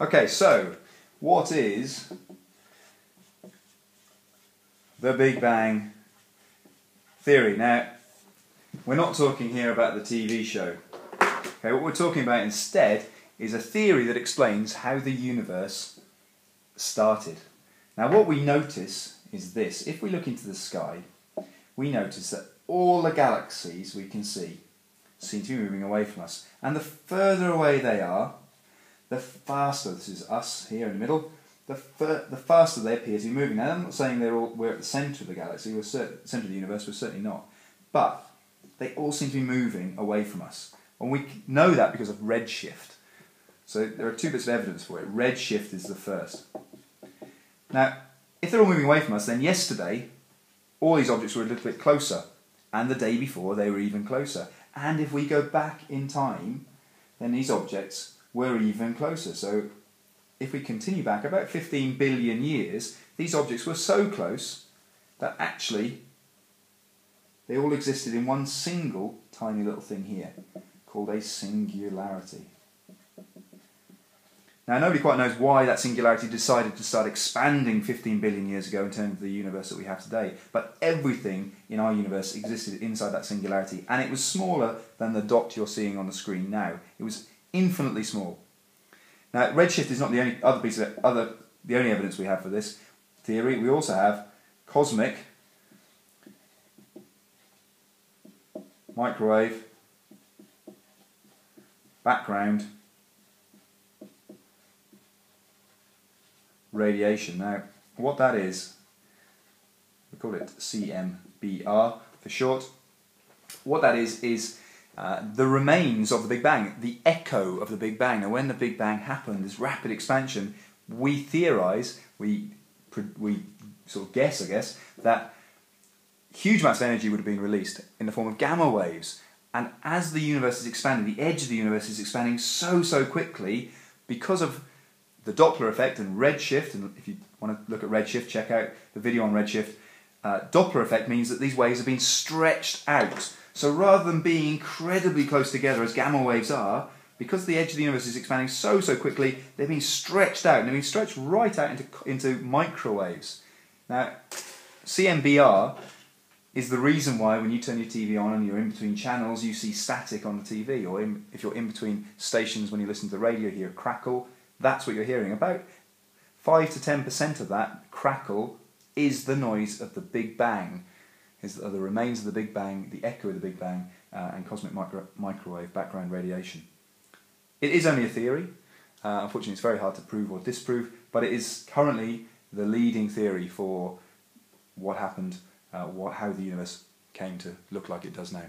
Okay, so what is the Big Bang theory? Now, we're not talking here about the TV show. Okay, what we're talking about instead is a theory that explains how the universe started. Now, what we notice is this. If we look into the sky, we notice that all the galaxies we can see seem to be moving away from us. And the further away they are, the faster, this is us here in the middle, the, the faster they appear to be moving. Now, I'm not saying they're all, we're at the centre of the galaxy, we're cert- centre of the universe, we're certainly not. But they all seem to be moving away from us. And we know that because of redshift. So there are two bits of evidence for it. Redshift is the first. Now, if they're all moving away from us, then yesterday all these objects were a little bit closer, and the day before they were even closer. And if we go back in time, then these objects were even closer. So if we continue back about 15 billion years, these objects were so close that actually they all existed in one single tiny little thing here called a singularity. Now, nobody quite knows why that singularity decided to start expanding 15 billion years ago in terms of the universe that we have today, but everything in our universe existed inside that singularity, and it was smaller than the dot you're seeing on the screen now. It was infinitely small. Now, redshift is not the only other piece of other the only evidence we have for this theory. We also have cosmic microwave background radiation. Now, what that is, we call it CMBR for short. What that is is uh, the remains of the Big Bang, the echo of the Big Bang. Now, when the Big Bang happened, this rapid expansion, we theorize, we, we sort of guess, I guess, that huge amounts of energy would have been released in the form of gamma waves. And as the universe is expanding, the edge of the universe is expanding so, so quickly because of the Doppler effect and redshift. And if you want to look at redshift, check out the video on redshift. Uh, Doppler effect means that these waves have been stretched out so rather than being incredibly close together as gamma waves are, because the edge of the universe is expanding so, so quickly, they're being stretched out, and they're being stretched right out into, into microwaves. Now, CMBR is the reason why when you turn your TV on and you're in between channels, you see static on the TV, or in, if you're in between stations when you listen to the radio, you hear crackle. That's what you're hearing. About 5 to 10% of that crackle is the noise of the Big Bang is the remains of the Big Bang, the echo of the Big Bang, uh, and cosmic micro microwave background radiation. It is only a theory. Uh, unfortunately, it's very hard to prove or disprove, but it is currently the leading theory for what happened, uh, what, how the universe came to look like it does now.